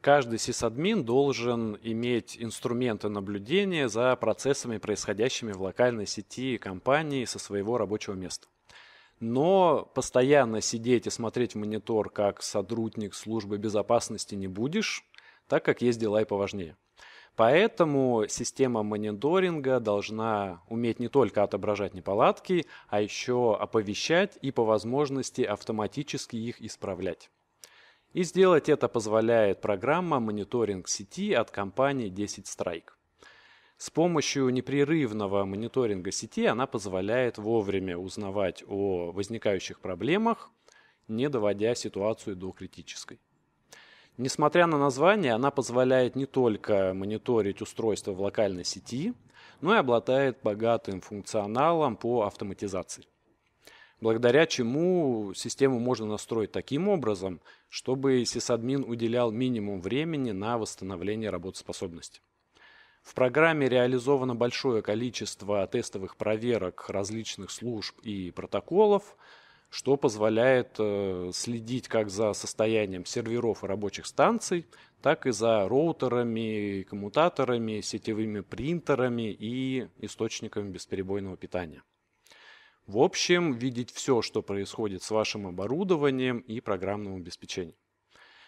Каждый сисадмин должен иметь инструменты наблюдения за процессами, происходящими в локальной сети компании со своего рабочего места. Но постоянно сидеть и смотреть в монитор как сотрудник службы безопасности не будешь, так как есть дела и поважнее. Поэтому система мониторинга должна уметь не только отображать неполадки, а еще оповещать и по возможности автоматически их исправлять. И сделать это позволяет программа мониторинг сети от компании 10 Strike. С помощью непрерывного мониторинга сети она позволяет вовремя узнавать о возникающих проблемах, не доводя ситуацию до критической. Несмотря на название, она позволяет не только мониторить устройства в локальной сети, но и обладает богатым функционалом по автоматизации. Благодаря чему систему можно настроить таким образом, чтобы сисадмин уделял минимум времени на восстановление работоспособности. В программе реализовано большое количество тестовых проверок различных служб и протоколов, что позволяет э, следить как за состоянием серверов и рабочих станций, так и за роутерами, коммутаторами, сетевыми принтерами и источниками бесперебойного питания. В общем, видеть все, что происходит с вашим оборудованием и программным обеспечением.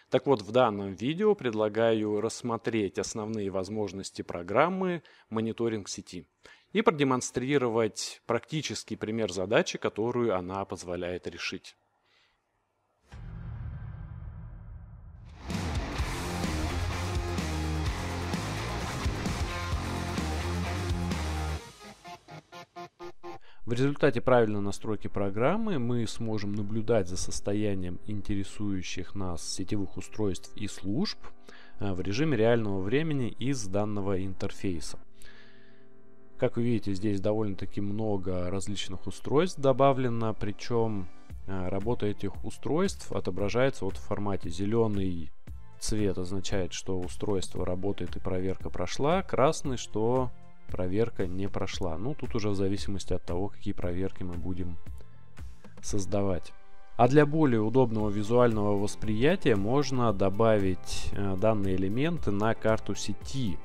Так вот, в данном видео предлагаю рассмотреть основные возможности программы мониторинг сети и продемонстрировать практический пример задачи, которую она позволяет решить. В результате правильной настройки программы мы сможем наблюдать за состоянием интересующих нас сетевых устройств и служб э, в режиме реального времени из данного интерфейса. Как вы видите, здесь довольно-таки много различных устройств добавлено, причем э, работа этих устройств отображается вот в формате зеленый цвет означает, что устройство работает и проверка прошла, красный, что проверка не прошла. Ну, тут уже в зависимости от того, какие проверки мы будем создавать. А для более удобного визуального восприятия можно добавить э, данные элементы на карту сети,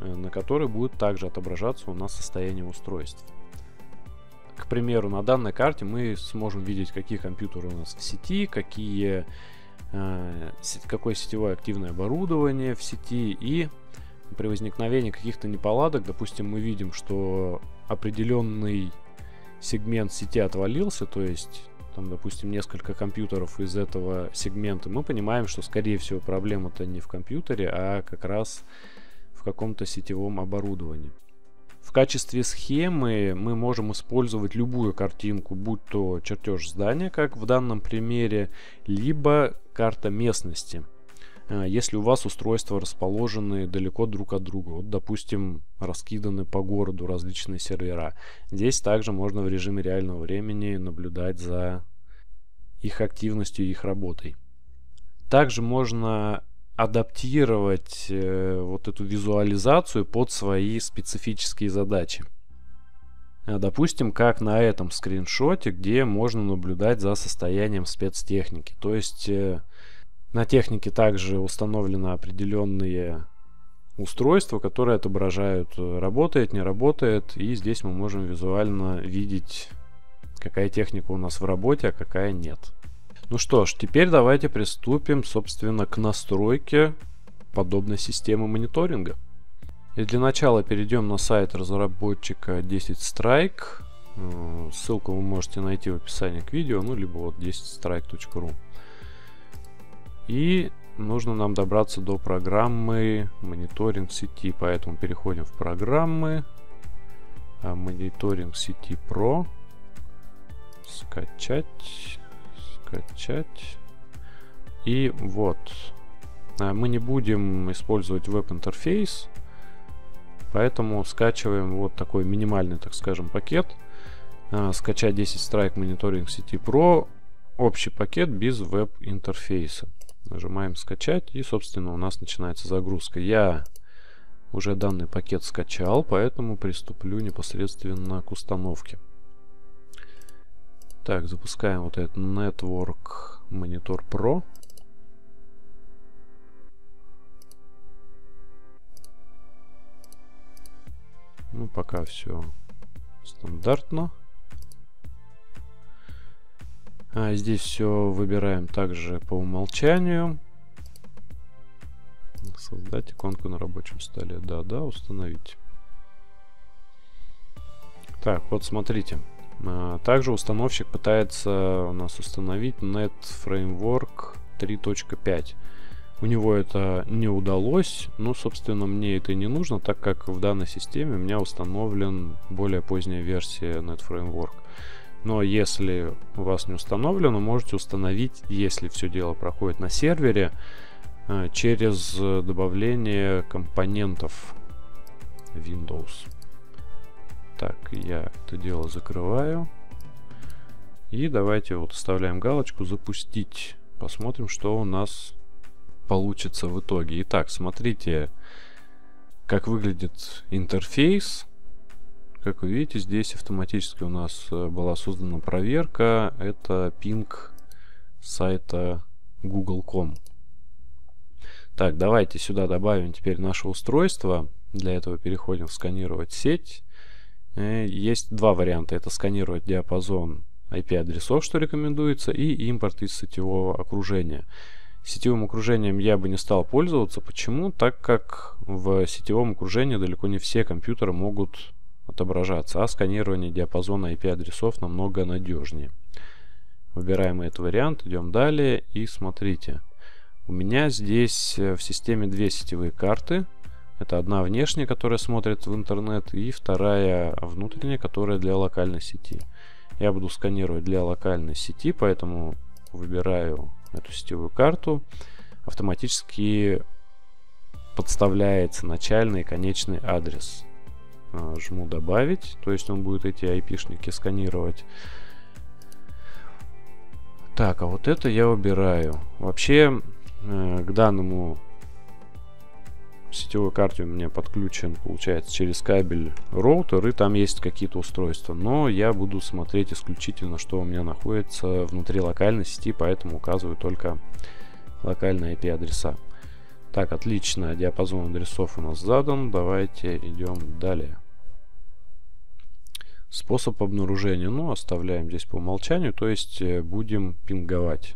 э, на которой будет также отображаться у нас состояние устройств. К примеру, на данной карте мы сможем видеть, какие компьютеры у нас в сети, какие, э, какое сетевое активное оборудование в сети и при возникновении каких-то неполадок, допустим, мы видим, что определенный сегмент сети отвалился, то есть там, допустим, несколько компьютеров из этого сегмента, мы понимаем, что, скорее всего, проблема-то не в компьютере, а как раз в каком-то сетевом оборудовании. В качестве схемы мы можем использовать любую картинку, будь то чертеж здания, как в данном примере, либо карта местности – если у вас устройства расположены далеко друг от друга. Вот, допустим, раскиданы по городу различные сервера. Здесь также можно в режиме реального времени наблюдать за их активностью и их работой. Также можно адаптировать э, вот эту визуализацию под свои специфические задачи. Э, допустим, как на этом скриншоте, где можно наблюдать за состоянием спецтехники. То есть э, на технике также установлены определенные устройства, которые отображают, э, работает, не работает. И здесь мы можем визуально видеть, какая техника у нас в работе, а какая нет. Ну что ж, теперь давайте приступим, собственно, к настройке подобной системы мониторинга. И для начала перейдем на сайт разработчика 10 Strike. Э, ссылку вы можете найти в описании к видео, ну либо вот 10strike.ru. И нужно нам добраться до программы мониторинг сети. Поэтому переходим в программы. А, мониторинг сети Pro. Скачать. Скачать. И вот. А, мы не будем использовать веб-интерфейс. Поэтому скачиваем вот такой минимальный, так скажем, пакет. А, скачать 10 Strike Monitoring сети Pro. Общий пакет без веб-интерфейса. Нажимаем скачать и, собственно, у нас начинается загрузка. Я уже данный пакет скачал, поэтому приступлю непосредственно к установке. Так, запускаем вот этот Network Monitor Pro. Ну, пока все стандартно. А здесь все выбираем также по умолчанию. Создать иконку на рабочем столе. Да, да, установить. Так, вот смотрите. А, также установщик пытается у нас установить Net Framework 3.5. У него это не удалось, но, собственно, мне это не нужно, так как в данной системе у меня установлен более поздняя версия Net Framework. Но если у вас не установлено, можете установить, если все дело проходит на сервере, э, через добавление компонентов Windows. Так, я это дело закрываю. И давайте вот оставляем галочку «Запустить». Посмотрим, что у нас получится в итоге. Итак, смотрите, как выглядит интерфейс. Как вы видите, здесь автоматически у нас э, была создана проверка. Это пинг сайта google.com. Так, давайте сюда добавим теперь наше устройство. Для этого переходим в сканировать сеть. Э, есть два варианта. Это сканировать диапазон IP-адресов, что рекомендуется, и импорт из сетевого окружения сетевым окружением я бы не стал пользоваться. Почему? Так как в сетевом окружении далеко не все компьютеры могут отображаться, а сканирование диапазона IP-адресов намного надежнее. Выбираем этот вариант, идем далее и смотрите. У меня здесь э, в системе две сетевые карты. Это одна внешняя, которая смотрит в интернет, и вторая внутренняя, которая для локальной сети. Я буду сканировать для локальной сети, поэтому выбираю эту сетевую карту, автоматически подставляется начальный и конечный адрес. А, жму добавить, то есть он будет эти айпишники сканировать. Так, а вот это я убираю. Вообще, э, к данному сетевой карте у меня подключен, получается, через кабель роутер, и там есть какие-то устройства. Но я буду смотреть исключительно, что у меня находится внутри локальной сети, поэтому указываю только локальные IP-адреса. Так, отлично, диапазон адресов у нас задан. Давайте идем далее. Способ обнаружения, ну, оставляем здесь по умолчанию, то есть э, будем пинговать.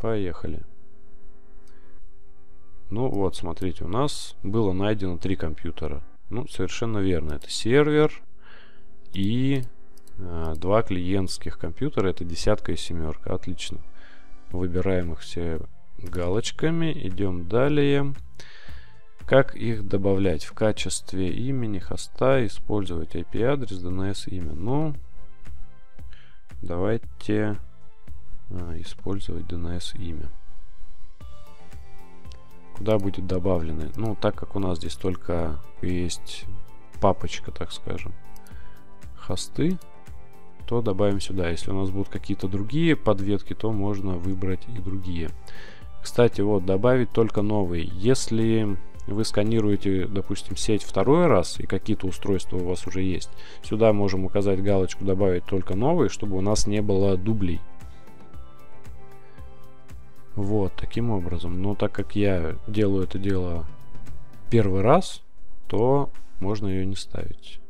Поехали. Ну вот, смотрите, у нас было найдено три компьютера. Ну, совершенно верно. Это сервер и э, два клиентских компьютера. Это десятка и семерка. Отлично. Выбираем их все галочками. Идем далее. Как их добавлять? В качестве имени хоста использовать IP-адрес, DNS имя. Ну, давайте э, использовать DNS имя куда будет добавлены. Ну, так как у нас здесь только есть папочка, так скажем, хосты, то добавим сюда. Если у нас будут какие-то другие подветки, то можно выбрать и другие. Кстати, вот добавить только новые. Если вы сканируете, допустим, сеть второй раз и какие-то устройства у вас уже есть, сюда можем указать галочку добавить только новые, чтобы у нас не было дублей. Вот, таким образом. Но так как я делаю это дело первый раз, то можно ее не ставить.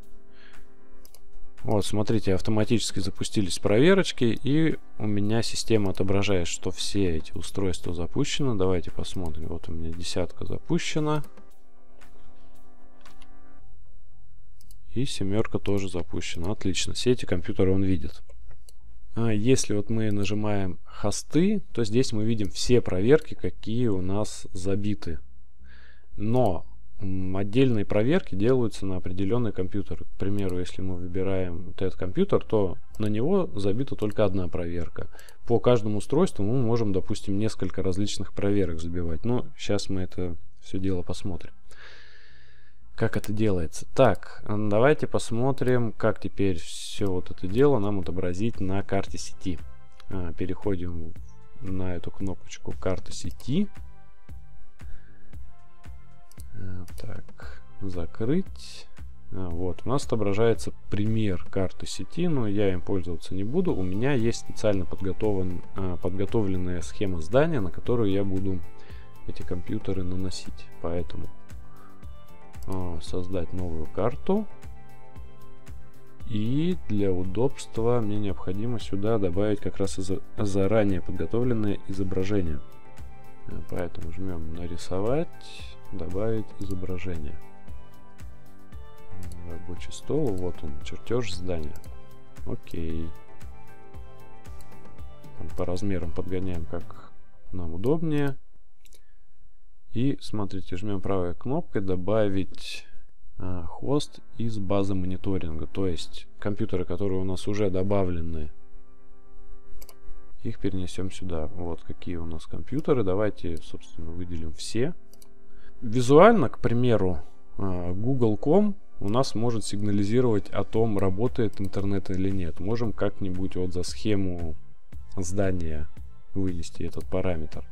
Вот, смотрите, автоматически запустились проверочки, и у меня система отображает, что все эти устройства запущены. Давайте посмотрим. Вот у меня десятка запущена. И семерка тоже запущена. Отлично. Все эти компьютеры он видит. А если вот мы нажимаем хосты, то здесь мы видим все проверки, какие у нас забиты. Но отдельные проверки делаются на определенный компьютер. К примеру, если мы выбираем вот этот компьютер, то на него забита только одна проверка. По каждому устройству мы можем, допустим, несколько различных проверок забивать. Но сейчас мы это все дело посмотрим как это делается. Так, давайте посмотрим, как теперь все вот это дело нам отобразить на карте сети. А, переходим на эту кнопочку карта сети. А, так, закрыть. А, вот, у нас отображается пример карты сети, но я им пользоваться не буду. У меня есть специально подготовлен, подготовленная схема здания, на которую я буду эти компьютеры наносить. Поэтому а, создать новую карту. И для удобства мне необходимо сюда добавить как раз заранее подготовленное изображение. Поэтому жмем нарисовать, добавить изображение. Рабочий стол, вот он, чертеж здания. Окей. Там по размерам подгоняем как нам удобнее. И смотрите, жмем правой кнопкой добавить а, хост из базы мониторинга. То есть компьютеры, которые у нас уже добавлены, их перенесем сюда. Вот какие у нас компьютеры. Давайте, собственно, выделим все. Визуально, к примеру, а, Google.com у нас может сигнализировать о том, работает интернет или нет. Можем как-нибудь вот за схему здания вынести этот параметр.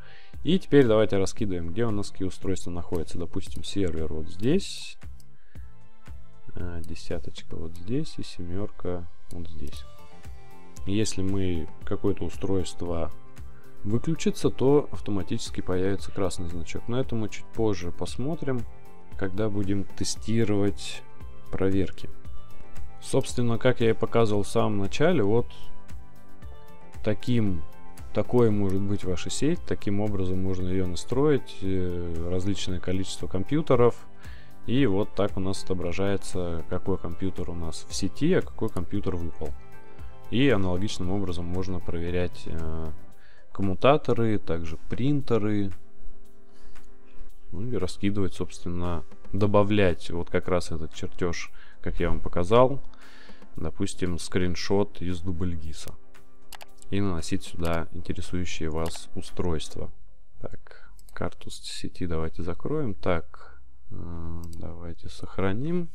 И теперь давайте раскидываем, где у нас какие устройства находятся. Допустим, сервер вот здесь, а, десяточка вот здесь и семерка вот здесь. Если мы какое-то устройство выключится, то автоматически появится красный значок. Но это мы чуть позже посмотрим, когда будем тестировать проверки. Собственно, как я и показывал в самом начале, вот таким такой может быть ваша сеть, таким образом можно ее настроить, э, различное количество компьютеров, и вот так у нас отображается, какой компьютер у нас в сети, а какой компьютер выпал. И аналогичным образом можно проверять э, коммутаторы, также принтеры. Ну и раскидывать, собственно, добавлять вот как раз этот чертеж, как я вам показал. Допустим, скриншот из дубльгиса. И наносить сюда интересующие вас устройства. Так, карту сети давайте закроем. Так, а, давайте сохраним.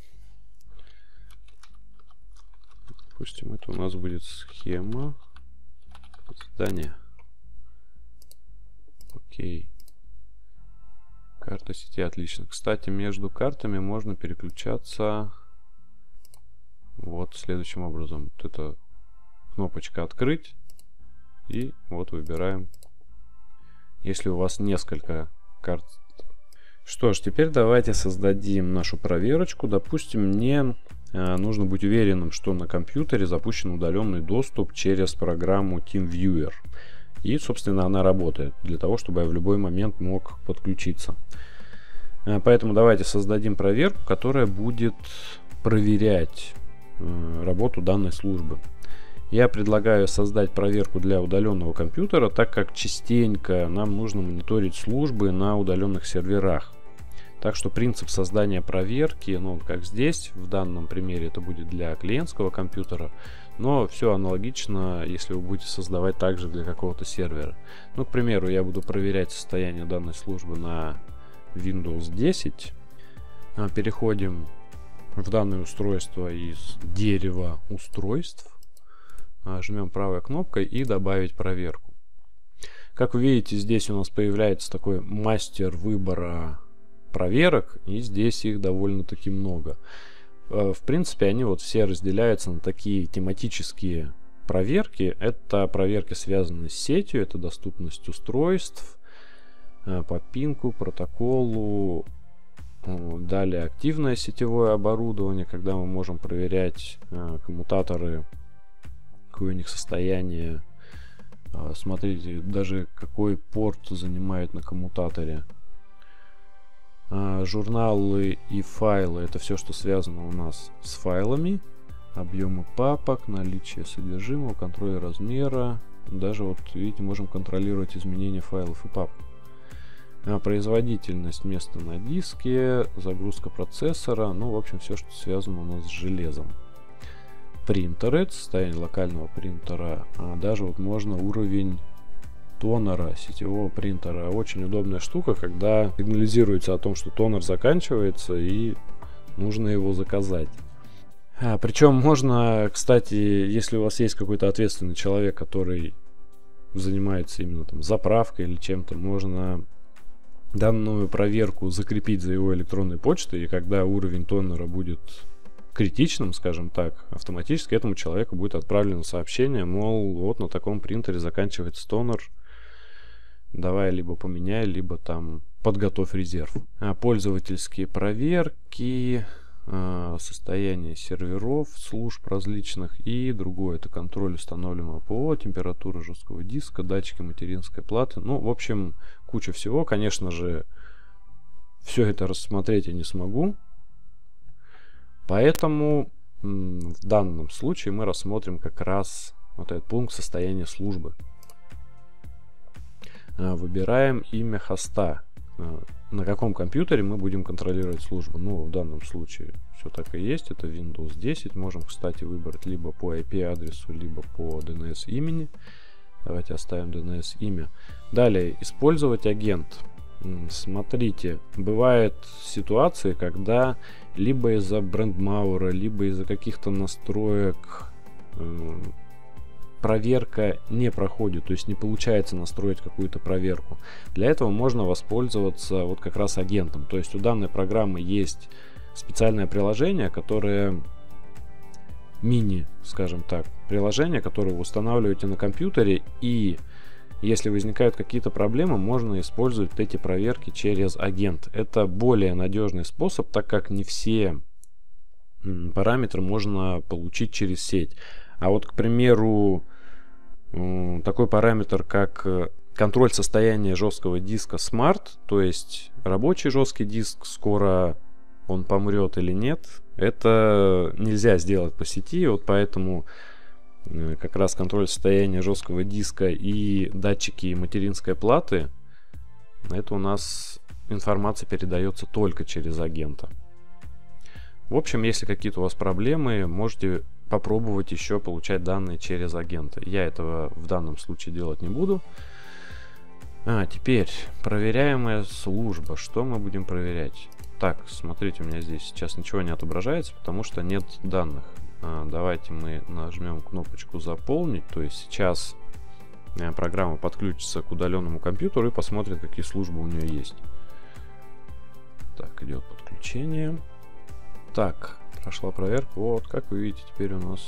Допустим, это у нас будет схема здания. Окей. Карта сети отлично. Кстати, между картами можно переключаться вот следующим образом. Вот это кнопочка открыть. И вот выбираем. Если у вас несколько карт что ж, теперь давайте создадим нашу проверочку. Допустим, мне э, нужно быть уверенным, что на компьютере запущен удаленный доступ через программу TeamViewer. И, собственно, она работает для того, чтобы я в любой момент мог подключиться. Э, поэтому давайте создадим проверку, которая будет проверять э, работу данной службы. Я предлагаю создать проверку для удаленного компьютера, так как частенько нам нужно мониторить службы на удаленных серверах. Так что принцип создания проверки, ну, как здесь, в данном примере это будет для клиентского компьютера, но все аналогично, если вы будете создавать также для какого-то сервера. Ну, к примеру, я буду проверять состояние данной службы на Windows 10. А, переходим в данное устройство из дерева устройств. А, жмем правой кнопкой и добавить проверку. Как вы видите, здесь у нас появляется такой мастер выбора проверок, и здесь их довольно-таки много. Э, в принципе, они вот все разделяются на такие тематические проверки. Это проверки, связанные с сетью, это доступность устройств, э, по пинку, протоколу, далее активное сетевое оборудование, когда мы можем проверять э, коммутаторы, какое у них состояние, смотрите, даже какой порт занимает на коммутаторе. А, журналы и файлы это все, что связано у нас с файлами. Объемы папок, наличие содержимого, контроль размера. Даже вот видите, можем контролировать изменения файлов и папок. А, производительность места на диске, загрузка процессора, ну, в общем, все, что связано у нас с железом. Принтеры, состояние локального принтера, а даже вот можно уровень тонера, сетевого принтера. Очень удобная штука, когда сигнализируется о том, что тонер заканчивается и нужно его заказать. А, причем можно, кстати, если у вас есть какой-то ответственный человек, который занимается именно там заправкой или чем-то, можно данную проверку закрепить за его электронной почтой, и когда уровень тонера будет критичным, скажем так, автоматически этому человеку будет отправлено сообщение, мол, вот на таком принтере заканчивается тонер, давай либо поменяй, либо там подготовь резерв. А, пользовательские проверки, а, состояние серверов, служб различных и другое. Это контроль установленного ПО, температура жесткого диска, датчики материнской платы. Ну, в общем, куча всего. Конечно же, все это рассмотреть я не смогу. Поэтому в данном случае мы рассмотрим как раз вот этот пункт состояния службы. А, выбираем имя хоста. А, на каком компьютере мы будем контролировать службу. Ну, в данном случае все так и есть. Это Windows 10. Можем, кстати, выбрать либо по IP-адресу, либо по DNS имени. Давайте оставим DNS имя. Далее, использовать агент. Смотрите, бывают ситуации, когда либо из-за брендмаура, либо из-за каких-то настроек э, проверка не проходит, то есть не получается настроить какую-то проверку. Для этого можно воспользоваться вот как раз агентом. То есть у данной программы есть специальное приложение, которое мини, скажем так, приложение, которое вы устанавливаете на компьютере и если возникают какие-то проблемы, можно использовать эти проверки через агент. Это более надежный способ, так как не все параметры можно получить через сеть. А вот, к примеру, такой параметр, как э, контроль состояния жесткого диска Smart, то есть рабочий жесткий диск, скоро он помрет или нет, это нельзя сделать по сети, вот поэтому э, как раз контроль состояния жесткого диска и датчики материнской платы, это у нас информация передается только через агента. В общем, если какие-то у вас проблемы, можете попробовать еще получать данные через агента. Я этого в данном случае делать не буду. А, теперь проверяемая служба. Что мы будем проверять? Так, смотрите, у меня здесь сейчас ничего не отображается, потому что нет данных. А, давайте мы нажмем кнопочку «Заполнить». То есть сейчас э, программа подключится к удаленному компьютеру и посмотрит, какие службы у нее есть. Так, идет подключение. Так, прошла проверка. Вот, как вы видите, теперь у нас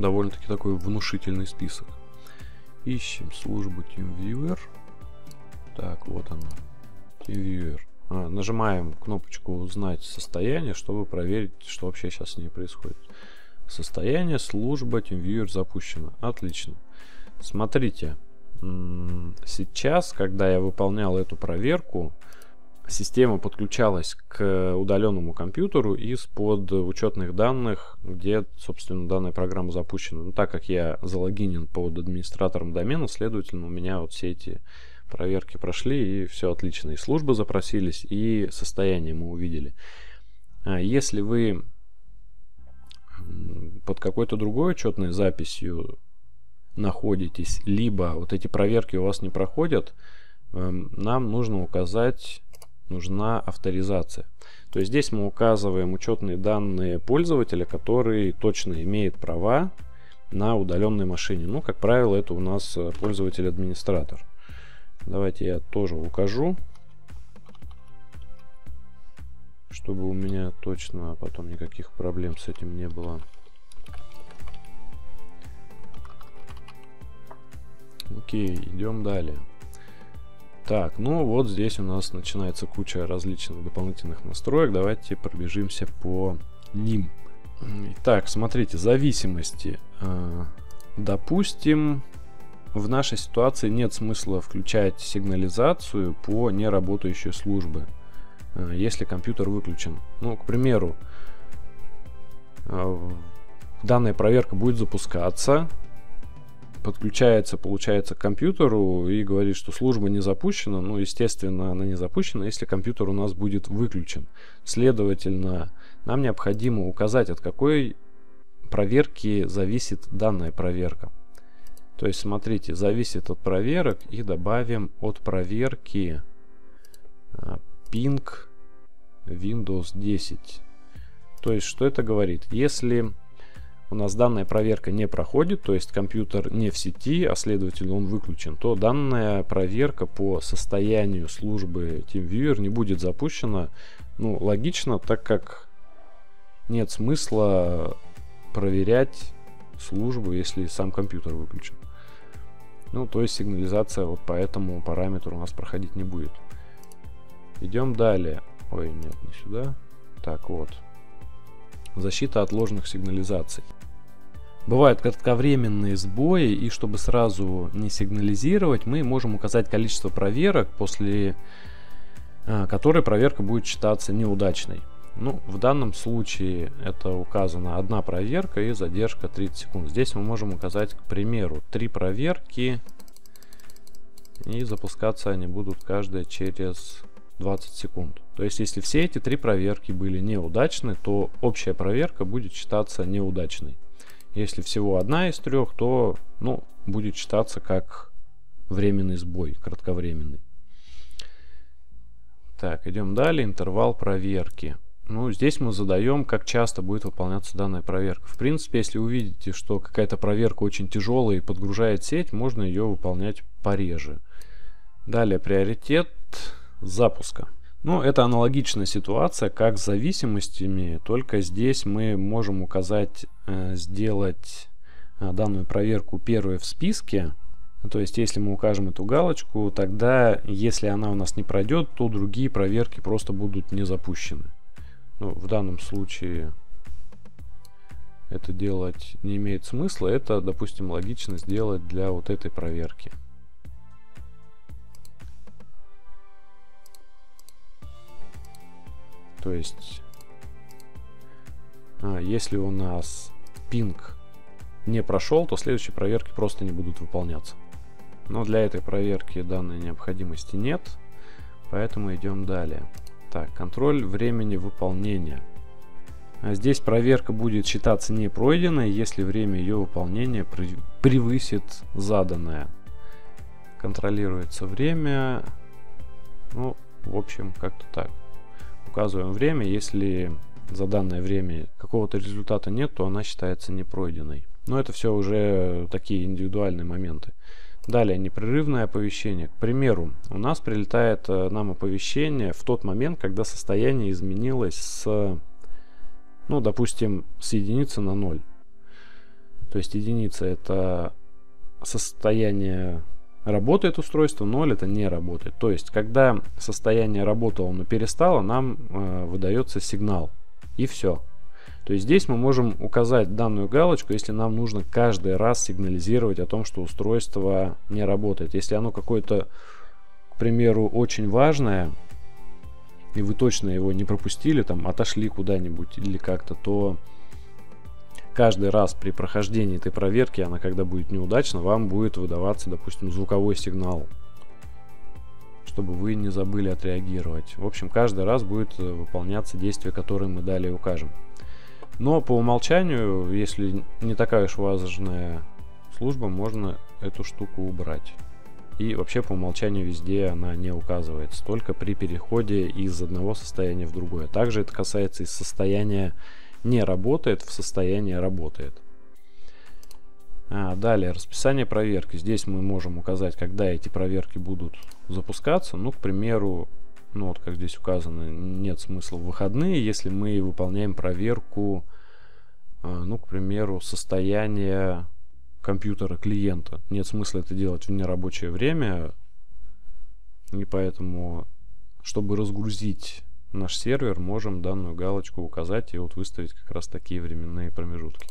довольно-таки такой внушительный список. Ищем службу TeamViewer. Так, вот она. TeamViewer. А, нажимаем кнопочку «Узнать состояние», чтобы проверить, что вообще сейчас с ней происходит. Состояние, служба, TeamViewer запущена. Отлично. Смотрите, сейчас, когда я выполнял эту проверку, система подключалась к удаленному компьютеру из-под учетных данных, где, собственно, данная программа запущена. Ну, так как я залогинен под администратором домена, следовательно, у меня вот все эти проверки прошли, и все отлично. И службы запросились, и состояние мы увидели. А если вы под какой-то другой учетной записью находитесь, либо вот эти проверки у вас не проходят, эм, нам нужно указать нужна авторизация. То есть здесь мы указываем учетные данные пользователя, который точно имеет права на удаленной машине. Ну, как правило, это у нас э, пользователь-администратор. Давайте я тоже укажу, чтобы у меня точно потом никаких проблем с этим не было. Окей, идем далее. Так, ну вот здесь у нас начинается куча различных дополнительных настроек. Давайте пробежимся по ним. Итак, смотрите, зависимости. А, допустим, в нашей ситуации нет смысла включать сигнализацию по неработающей службе, а, если компьютер выключен. Ну, к примеру, а, данная проверка будет запускаться, подключается, получается, к компьютеру и говорит, что служба не запущена. Ну, естественно, она не запущена, если компьютер у нас будет выключен. Следовательно, нам необходимо указать, от какой проверки зависит данная проверка. То есть, смотрите, зависит от проверок и добавим от проверки а, ping Windows 10. То есть, что это говорит? Если у нас данная проверка не проходит, то есть компьютер не в сети, а следовательно он выключен, то данная проверка по состоянию службы TeamViewer не будет запущена. Ну, логично, так как нет смысла проверять службу, если сам компьютер выключен. Ну, то есть сигнализация вот по этому параметру у нас проходить не будет. Идем далее. Ой, нет, не сюда. Так вот. Защита от ложных сигнализаций. Бывают кратковременные сбои, и чтобы сразу не сигнализировать, мы можем указать количество проверок, после а, которой проверка будет считаться неудачной. Ну, в данном случае это указана одна проверка и задержка 30 секунд. Здесь мы можем указать, к примеру, три проверки, и запускаться они будут каждая через 20 секунд. То есть, если все эти три проверки были неудачны, то общая проверка будет считаться неудачной. Если всего одна из трех, то ну, будет считаться как временный сбой, кратковременный. Так, идем далее. Интервал проверки. Ну, здесь мы задаем, как часто будет выполняться данная проверка. В принципе, если увидите, что какая-то проверка очень тяжелая и подгружает сеть, можно ее выполнять пореже. Далее, приоритет запуска. Ну, это аналогичная ситуация, как с зависимостями, только здесь мы можем указать, э, сделать э, данную проверку первой в списке. То есть, если мы укажем эту галочку, тогда, если она у нас не пройдет, то другие проверки просто будут не запущены. Ну, в данном случае это делать не имеет смысла. Это, допустим, логично сделать для вот этой проверки. То есть, а, если у нас пинг не прошел, то следующие проверки просто не будут выполняться. Но для этой проверки данной необходимости нет, поэтому идем далее. Так, контроль времени выполнения. А здесь проверка будет считаться не пройденной, если время ее выполнения превысит заданное. Контролируется время. Ну, в общем, как-то так указываем время. Если за данное время какого-то результата нет, то она считается непройденной. Но это все уже такие индивидуальные моменты. Далее, непрерывное оповещение. К примеру, у нас прилетает э, нам оповещение в тот момент, когда состояние изменилось с, ну, допустим, с единицы на 0. То есть единица это состояние работает устройство, 0 это не работает. То есть, когда состояние работало, но перестало, нам э, выдается сигнал. И все. То есть здесь мы можем указать данную галочку, если нам нужно каждый раз сигнализировать о том, что устройство не работает. Если оно какое-то, к примеру, очень важное, и вы точно его не пропустили, там отошли куда-нибудь или как-то, то каждый раз при прохождении этой проверки, она когда будет неудачна, вам будет выдаваться, допустим, звуковой сигнал, чтобы вы не забыли отреагировать. В общем, каждый раз будет э, выполняться действие, которое мы далее укажем. Но по умолчанию, если не такая уж важная служба, можно эту штуку убрать. И вообще по умолчанию везде она не указывается, только при переходе из одного состояния в другое. Также это касается и состояния не работает в состоянии работает. А, далее, расписание проверки. Здесь мы можем указать, когда эти проверки будут запускаться. Ну, к примеру, ну вот как здесь указано, нет смысла в выходные, если мы выполняем проверку, а, ну, к примеру, состояния компьютера клиента. Нет смысла это делать в нерабочее время, и поэтому, чтобы разгрузить наш сервер, можем данную галочку указать и вот выставить как раз такие временные промежутки.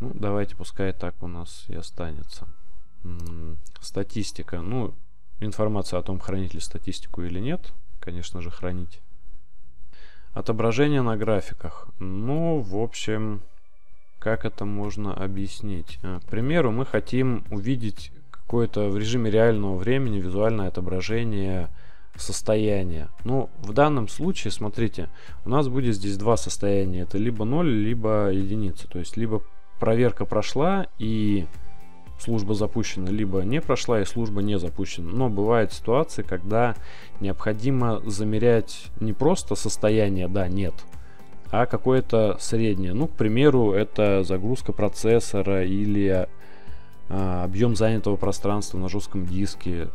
Ну, давайте пускай так у нас и останется. статистика. Ну, информация о том, хранить ли статистику или нет. Конечно же, хранить. Отображение на графиках. Ну, в общем, как это можно объяснить? А, к примеру, мы хотим увидеть какое-то в режиме реального времени визуальное отображение состояния. Ну, в данном случае, смотрите, у нас будет здесь два состояния. Это либо 0, либо единица. То есть, либо проверка прошла и служба запущена, либо не прошла и служба не запущена. Но бывают ситуации, когда необходимо замерять не просто состояние «да», «нет», а какое-то среднее. Ну, к примеру, это загрузка процессора или а, объем занятого пространства на жестком диске,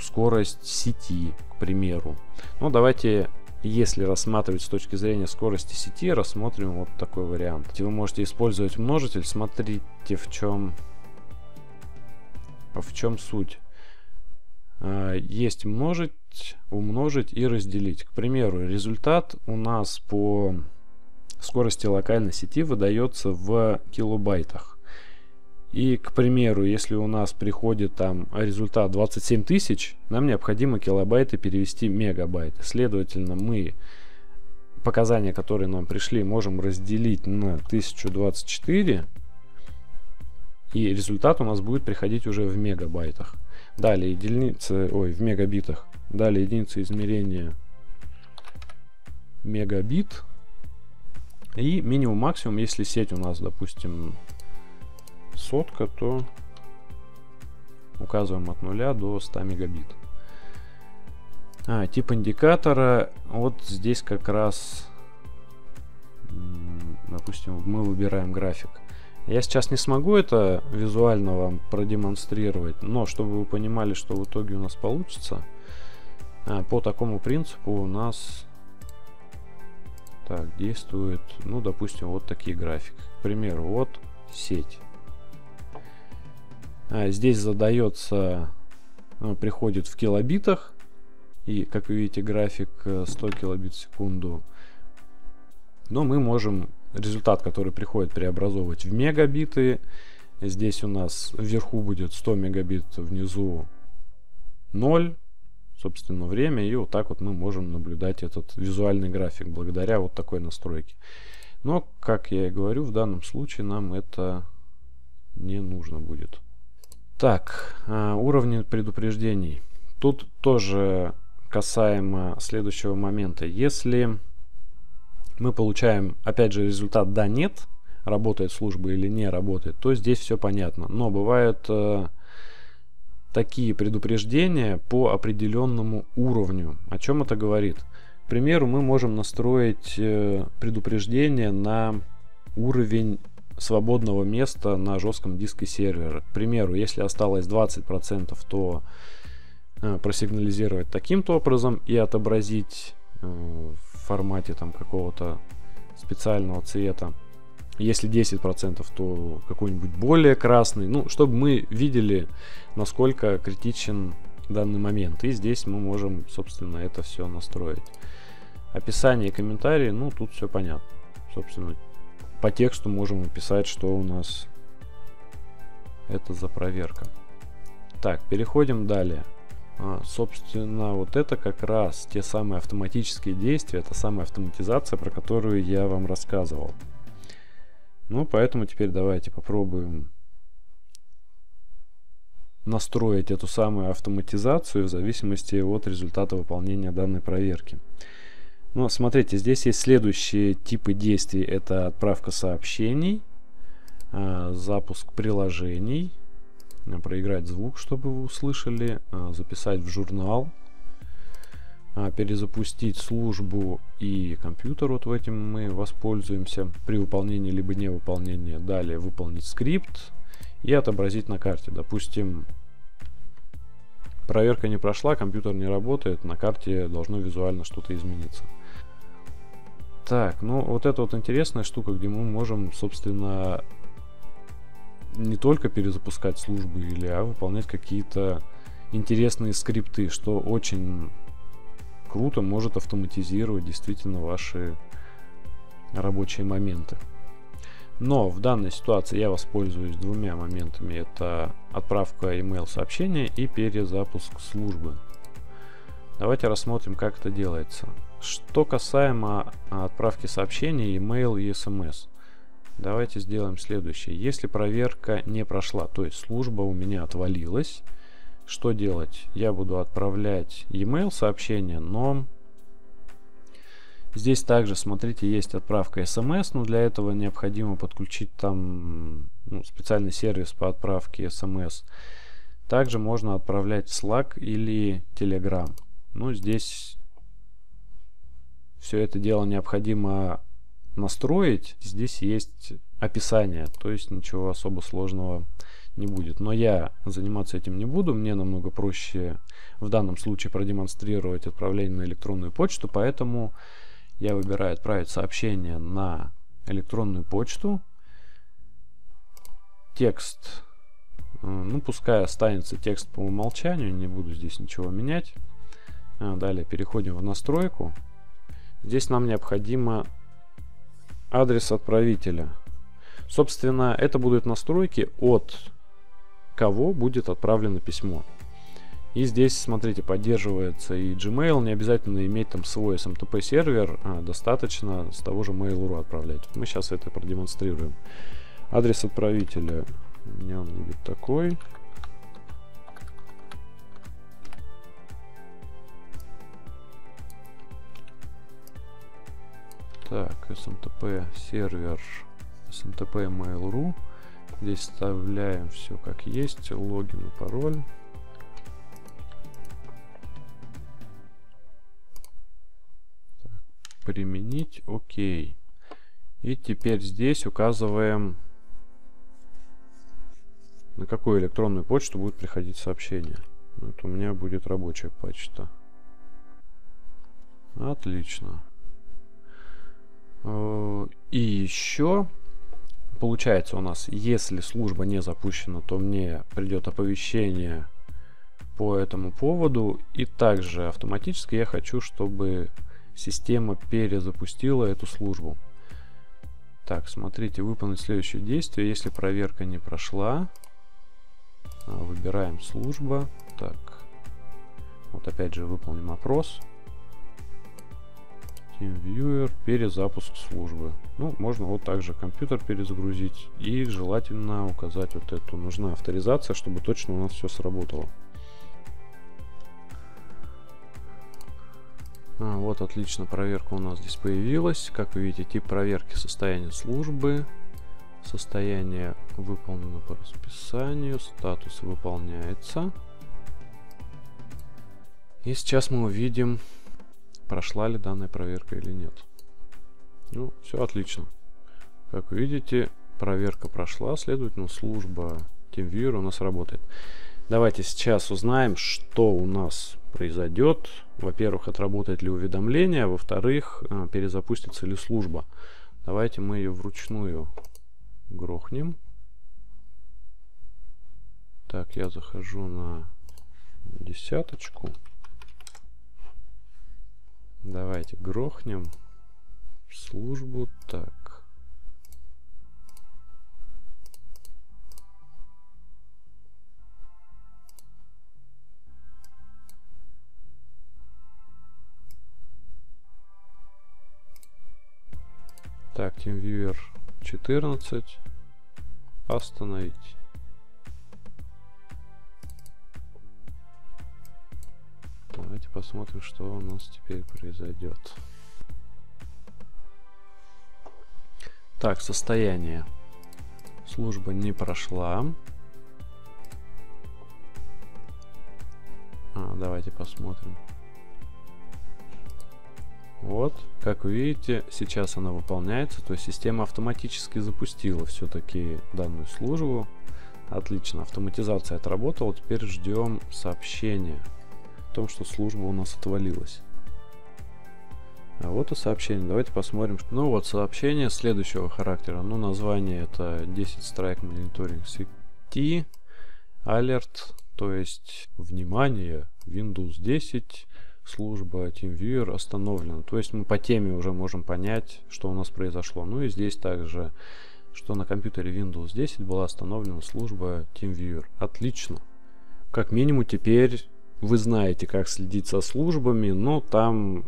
скорость сети, к примеру. Ну, давайте, если рассматривать с точки зрения скорости сети, рассмотрим вот такой вариант. Вы можете использовать множитель. Смотрите, в чем, в чем суть. А, есть множить, умножить и разделить. К примеру, результат у нас по скорости локальной сети выдается в килобайтах. И, к примеру, если у нас приходит там результат 27 тысяч, нам необходимо килобайты перевести в мегабайты. Следовательно, мы показания, которые нам пришли, можем разделить на 1024. И результат у нас будет приходить уже в мегабайтах. Далее единицы, ой, в мегабитах. Далее единицы измерения мегабит. И минимум-максимум, если сеть у нас, допустим, сотка, то указываем от 0 до 100 мегабит. А, тип индикатора, вот здесь как раз, допустим, мы выбираем график. Я сейчас не смогу это визуально вам продемонстрировать, но чтобы вы понимали, что в итоге у нас получится, а, по такому принципу у нас так действует, ну, допустим, вот такие графики. К примеру, вот сеть. А, здесь задается, ну, приходит в килобитах, и, как вы видите, график 100 э, килобит в секунду. Но мы можем результат, который приходит, преобразовывать в мегабиты. Здесь у нас вверху будет 100 мегабит, внизу 0, собственно, время. И вот так вот мы можем наблюдать этот визуальный график благодаря вот такой настройке. Но, как я и говорю, в данном случае нам это не нужно будет. Так, а, уровни предупреждений. Тут тоже касаемо следующего момента. Если мы получаем, опять же, результат «да-нет», работает служба или не работает, то здесь все понятно. Но бывают э, такие предупреждения по определенному уровню. О чем это говорит? К примеру, мы можем настроить э, предупреждение на уровень свободного места на жестком диске сервера. К примеру, если осталось 20%, то э, просигнализировать таким-то образом и отобразить э, в формате там какого-то специального цвета. Если 10%, то какой-нибудь более красный. Ну, чтобы мы видели, насколько критичен данный момент. И здесь мы можем, собственно, это все настроить. Описание комментарии, ну, тут все понятно. Собственно, по тексту можем описать, что у нас это за проверка. Так, переходим далее. А, собственно, вот это как раз те самые автоматические действия, это самая автоматизация, про которую я вам рассказывал. Ну, поэтому теперь давайте попробуем настроить эту самую автоматизацию в зависимости от результата выполнения данной проверки. Ну, смотрите, здесь есть следующие типы действий. Это отправка сообщений, а, запуск приложений, проиграть звук, чтобы вы услышали, а, записать в журнал, а, перезапустить службу и компьютер, вот в этом мы воспользуемся при выполнении либо невыполнении. Далее выполнить скрипт и отобразить на карте. Допустим, проверка не прошла, компьютер не работает, на карте должно визуально что-то измениться. Так, ну вот это вот интересная штука, где мы можем, собственно, не только перезапускать службы или, а выполнять какие-то интересные скрипты, что очень круто может автоматизировать действительно ваши рабочие моменты. Но в данной ситуации я воспользуюсь двумя моментами. Это отправка email сообщения и перезапуск службы. Давайте рассмотрим, как это делается. Что касаемо отправки сообщений, email и SMS. Давайте сделаем следующее. Если проверка не прошла, то есть служба у меня отвалилась, что делать? Я буду отправлять e-mail сообщение, но здесь также, смотрите, есть отправка SMS, но для этого необходимо подключить там ну, специальный сервис по отправке SMS. Также можно отправлять Slack или Telegram. Ну, здесь все это дело необходимо настроить, здесь есть описание, то есть ничего особо сложного не будет. Но я заниматься этим не буду, мне намного проще в данном случае продемонстрировать отправление на электронную почту, поэтому я выбираю отправить сообщение на электронную почту. Текст Ну, пускай останется текст по умолчанию, не буду здесь ничего менять. А, далее переходим в настройку. Здесь нам необходимо адрес отправителя. Собственно, это будут настройки от кого будет отправлено письмо. И здесь, смотрите, поддерживается и Gmail, не обязательно иметь там свой SMTP сервер, а достаточно с того же Mail.ru отправлять. Мы сейчас это продемонстрируем. Адрес отправителя у меня будет такой. Так, SMTP сервер SMTP Mail.ru. Здесь вставляем все как есть, логин и пароль. Применить, окей. И теперь здесь указываем, на какую электронную почту будет приходить сообщение. Это у меня будет рабочая почта. Отлично. Э, и еще получается у нас, если служба не запущена, то мне придет оповещение по этому поводу. И также автоматически я хочу, чтобы система перезапустила эту службу. Так, смотрите, выполнить следующее действие. Если проверка не прошла, а, выбираем служба. Так, вот опять же выполним опрос. TeamViewer, перезапуск службы. Ну, можно вот также компьютер перезагрузить и желательно указать вот эту. Нужна авторизация, чтобы точно у нас все сработало. А, вот отлично, проверка у нас здесь появилась. Как вы видите, тип проверки состояния службы. Состояние выполнено по расписанию, статус выполняется. И сейчас мы увидим прошла ли данная проверка или нет. Ну, все отлично. Как видите, проверка прошла, следовательно, служба TeamViewer у нас работает. Давайте сейчас узнаем, что у нас произойдет. Во-первых, отработает ли уведомление, во-вторых, а, перезапустится ли служба. Давайте мы ее вручную грохнем. Так, я захожу на десяточку. Давайте грохнем службу. Так. Так, TeamViewer 14. Остановить. Давайте посмотрим, что у нас теперь произойдет. Так, состояние. Служба не прошла. А, давайте посмотрим. Вот, как вы видите, сейчас она выполняется, то есть система автоматически запустила все-таки данную службу. Отлично, автоматизация отработала, теперь ждем сообщения том, что служба у нас отвалилась. А вот и сообщение. Давайте посмотрим. Ну вот сообщение следующего характера. Ну название это 10 страйк мониторинг сети. Alert, то есть внимание, Windows 10, служба TeamViewer остановлена. То есть мы по теме уже можем понять, что у нас произошло. Ну и здесь также, что на компьютере Windows 10 была остановлена служба TeamViewer. Отлично. Как минимум теперь вы знаете, как следить со службами, но там,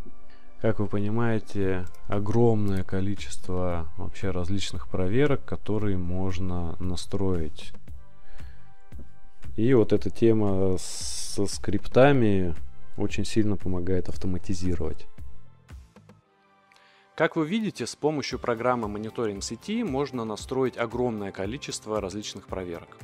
как вы понимаете, огромное количество вообще различных проверок, которые можно настроить. И вот эта тема со скриптами очень сильно помогает автоматизировать. Как вы видите, с помощью программы мониторинг сети можно настроить огромное количество различных проверок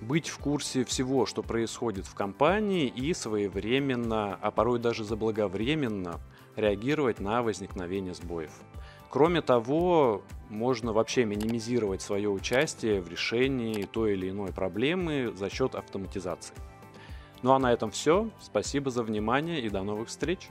быть в курсе всего, что происходит в компании и своевременно, а порой даже заблаговременно реагировать на возникновение сбоев. Кроме того, можно вообще минимизировать свое участие в решении той или иной проблемы за счет автоматизации. Ну а на этом все. Спасибо за внимание и до новых встреч!